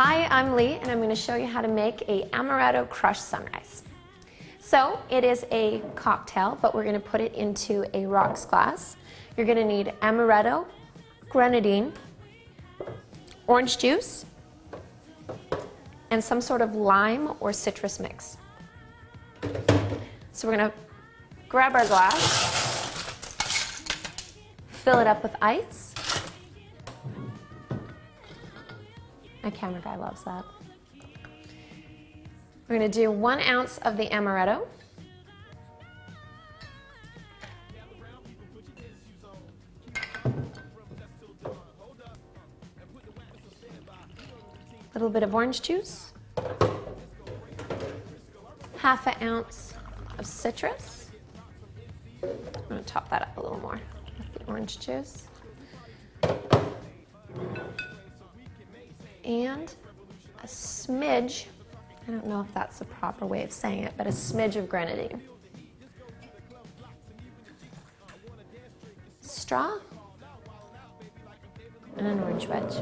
I'm Lee and I'm going to show you how to make a amaretto Crush sunrise. So it is a cocktail, but we're going to put it into a rocks glass. You're going to need amaretto, grenadine, orange juice, and some sort of lime or citrus mix. So we're going to grab our glass, fill it up with ice, My camera guy loves that. We're to do one ounce of the amaretto. A little bit of orange juice. Half an ounce of citrus. I'm to top that up a little more with the orange juice. And a smidge, I don't know if that's the proper way of saying it, but a smidge of grenadine. Straw and an orange wedge.